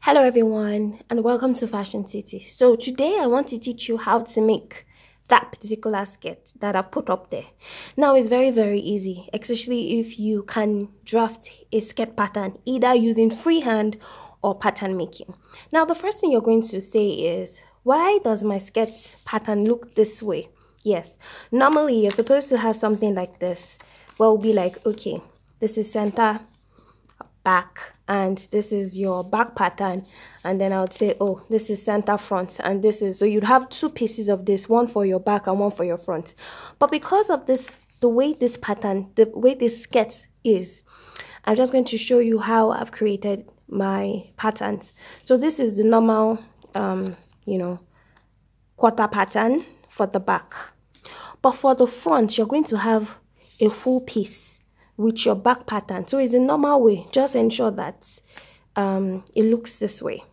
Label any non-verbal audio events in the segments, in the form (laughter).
Hello everyone and welcome to Fashion City. So today I want to teach you how to make that particular skirt that I've put up there. Now it's very very easy especially if you can draft a skirt pattern either using freehand or pattern making. Now the first thing you're going to say is why does my skirt pattern look this way? Yes, normally you're supposed to have something like this. Well, be like okay this is center back and this is your back pattern. And then I would say oh this is center front and this is so you'd have two pieces of this one for your back and one for your front. But because of this the way this pattern the way this skirt is I'm just going to show you how I've created my patterns. So this is the normal um you know quarter pattern for the back. But for the front you're going to have a full piece with your back pattern. So it's a normal way. Just ensure that um, it looks this way.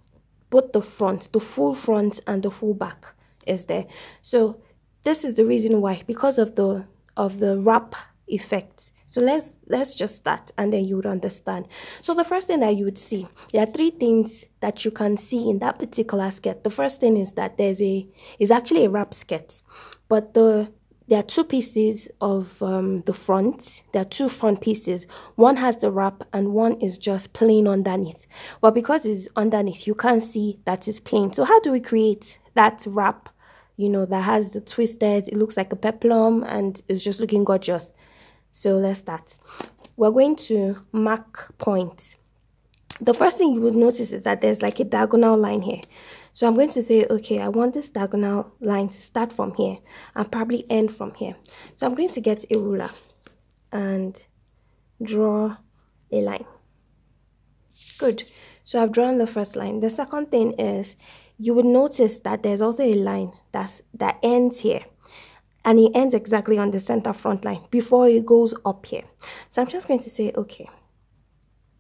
Both the front, the full front and the full back is there. So this is the reason why, because of the of the wrap effect. So let's let's just start and then you would understand. So the first thing that you would see, there are three things that you can see in that particular skirt. The first thing is that there's a is actually a wrap skirt, but the there are two pieces of um, the front. There are two front pieces. One has the wrap and one is just plain underneath. But because it's underneath, you can't see that it's plain. So how do we create that wrap, you know, that has the twisted, it looks like a peplum and it's just looking gorgeous. So let's start. We're going to mark points. The first thing you would notice is that there's like a diagonal line here. So I'm going to say, okay, I want this diagonal line to start from here and probably end from here. So I'm going to get a ruler and draw a line. Good. So I've drawn the first line. The second thing is you would notice that there's also a line that's that ends here and it ends exactly on the center front line before it goes up here. So I'm just going to say, okay,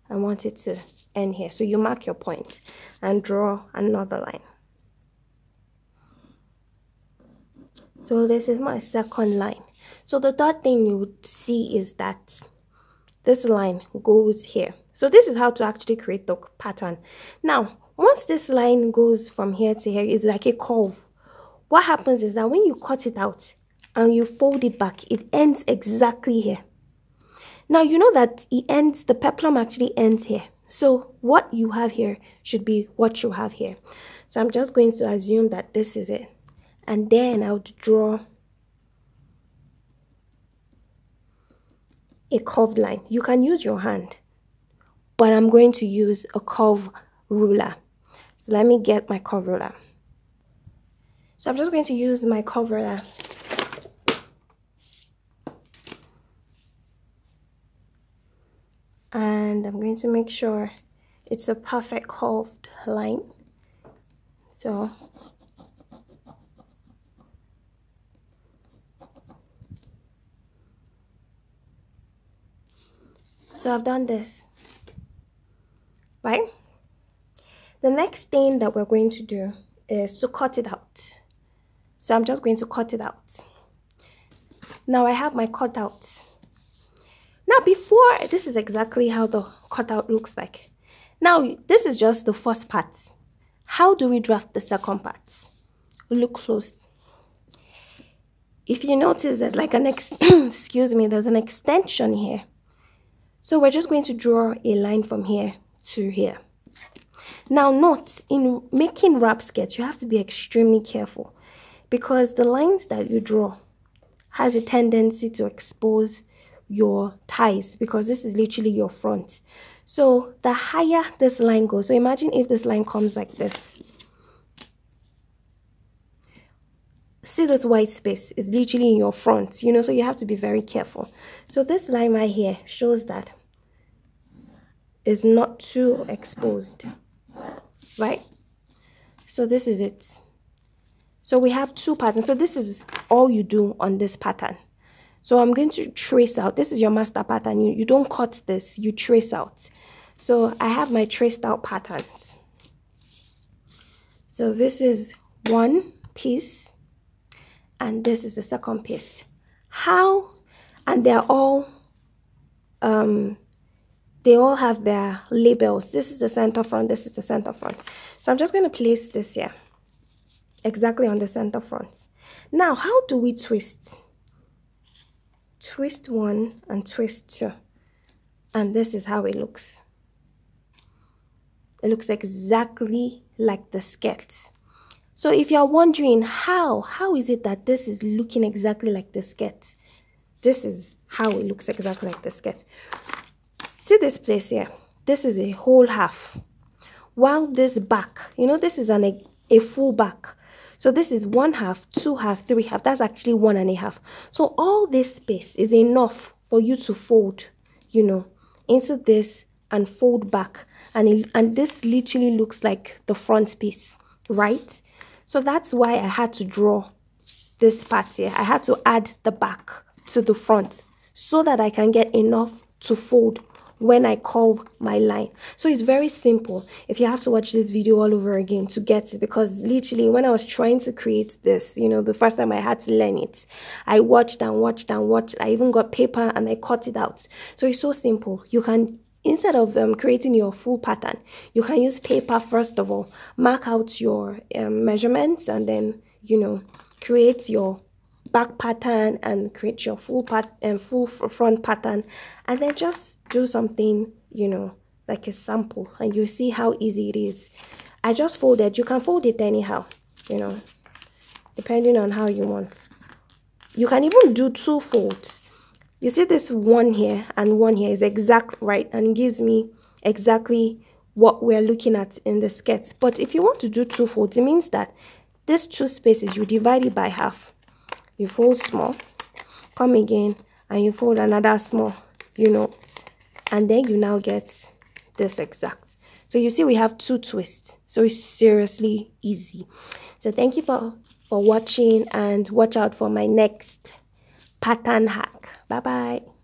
I want it to end here. So you mark your point and draw another line. So this is my second line. So the third thing you would see is that this line goes here. So this is how to actually create the pattern. Now, once this line goes from here to here, it's like a curve. What happens is that when you cut it out and you fold it back, it ends exactly here. Now, you know that it ends, the peplum actually ends here. So what you have here should be what you have here. So I'm just going to assume that this is it. And then I would draw a curved line. You can use your hand, but I'm going to use a curve ruler. So let me get my curve ruler. So I'm just going to use my curve ruler and I'm going to make sure it's a perfect curved line so so I've done this right the next thing that we're going to do is to cut it out so I'm just going to cut it out now I have my cutouts now before, this is exactly how the cutout looks like. Now, this is just the first part. How do we draft the second part? Look close. If you notice, there's like an, ex (coughs) excuse me, there's an extension here. So we're just going to draw a line from here to here. Now note, in making wrap skirts, you have to be extremely careful because the lines that you draw has a tendency to expose your ties because this is literally your front. So the higher this line goes, so imagine if this line comes like this. See this white space is literally in your front, you know, so you have to be very careful. So this line right here shows that is not too exposed, right? So this is it. So we have two patterns. So this is all you do on this pattern. So I'm going to trace out. This is your master pattern. You, you don't cut this. You trace out. So I have my traced out patterns. So this is one piece. And this is the second piece. How? And they're all um, they all have their labels. This is the center front this is the center front. So i'm just going to place this here exactly on the center front. Now how do we twist? Twist one and twist two. And this is how it looks. It looks exactly like the skirt so if you're wondering how how is it that this is looking exactly like the skirt this is how it looks exactly like the skirt see this place here? This is a whole half. While this back you know this is an a, a full back. So this is one half two half three half. That's actually one and a half. So all this space is enough for you to fold you know into this and fold back. And it, and this literally looks like the front piece right? So that's why i had to draw this part here. I had to add the back to the front so that i can get enough to fold when I curve my line. So it's very simple if you have to watch this video all over again to get it because literally when I was trying to create this, you know, the first time I had to learn it, I watched and watched and watched. I even got paper and I cut it out. So it's so simple. You can instead of um, creating your full pattern, you can use paper first of all, mark out your um, measurements and then, you know, create your back pattern and create your full part and full front pattern. And then just do something you know like a sample and you see how easy it is. I just folded you can fold it anyhow you know depending on how you want. You can even do two folds. You see this one here and one here is exact right and gives me exactly what we're looking at in the skirt but if you want to do two folds it means that these two spaces you divide it by half you fold small come again and you fold another small you know. And then you now get this exact. So you see we have two twists. So it's seriously easy. So thank you for for watching and watch out for my next pattern hack. Bye bye